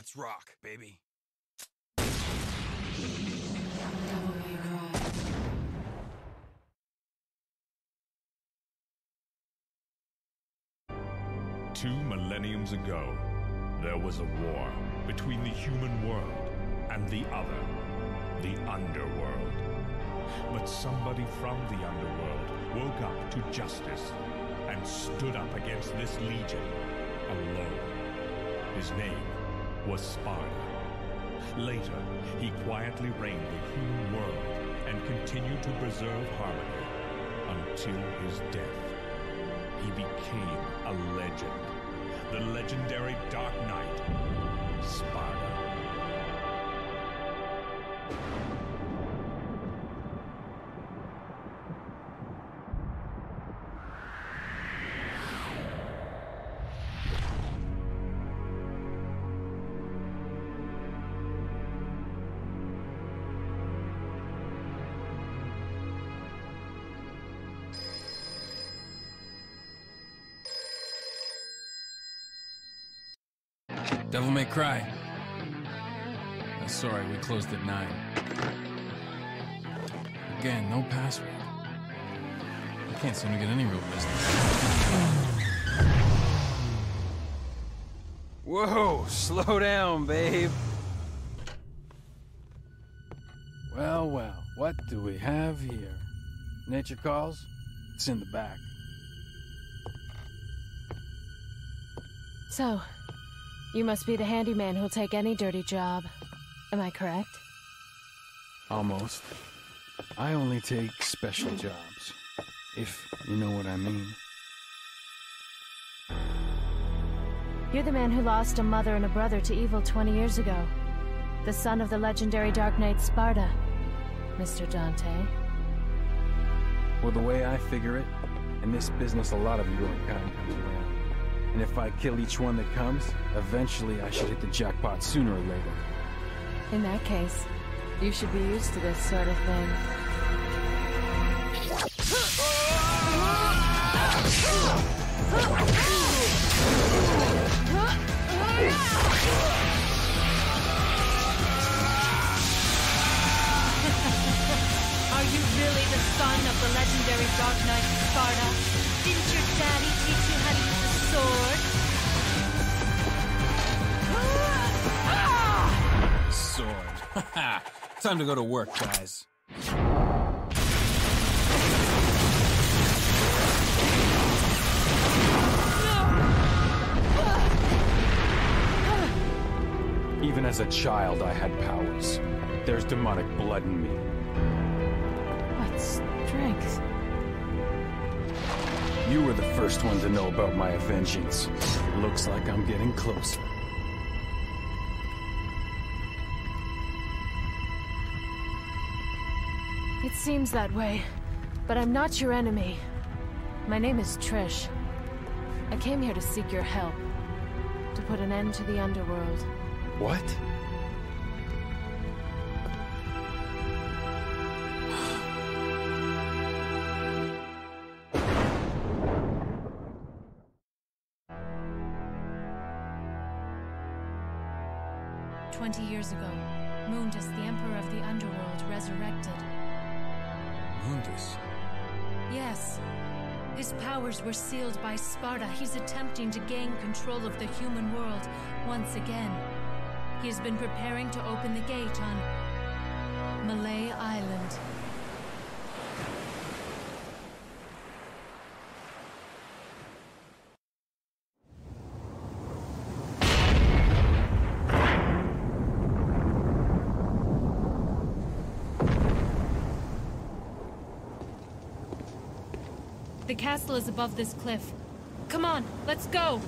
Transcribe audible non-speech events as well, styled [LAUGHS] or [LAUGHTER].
Let's rock, baby. Two millenniums ago, there was a war between the human world and the other, the underworld. But somebody from the underworld woke up to justice and stood up against this legion alone. His name was Sparda. Later, he quietly reigned the human world and continued to preserve harmony until his death he became a legend. The legendary Dark Knight, Sparda. Devil May Cry. Uh, sorry, we closed at 9. Again, no password. I can't seem to get any real business. Whoa, slow down, babe. Well, well, what do we have here? Nature calls? It's in the back. So, you must be the handyman who'll take any dirty job. Am I correct? Almost. I only take special jobs. If you know what I mean. You're the man who lost a mother and a brother to evil 20 years ago. The son of the legendary Dark Knight Sparda, Mr. Dante. Well, the way I figure it, in this business, a lot of your kind comes around. And if I kill each one that comes, eventually I should hit the jackpot sooner or later. In that case, you should be used to this sort of thing. [LAUGHS] Are you really the son of the legendary Dark Knight Sparda? Didn't your daddy teach sword? [LAUGHS] Sword. [LAUGHS] Time to go to work, guys. Even as a child, I had powers. There's demonic blood in me. You were the first one to know about my vengeance. It looks like I'm getting closer. It seems that way, but I'm not your enemy. My name is Trish. I came here to seek your help, to put an end to the underworld. What? Twenty years ago, Mundus, the Emperor of the Underworld, resurrected. Mundus. Yes. His powers were sealed by Sparda. He's attempting to gain control of the human world once again. He has been preparing to open the gate on Mallet Island. The castle is above this cliff. Come on, let's go!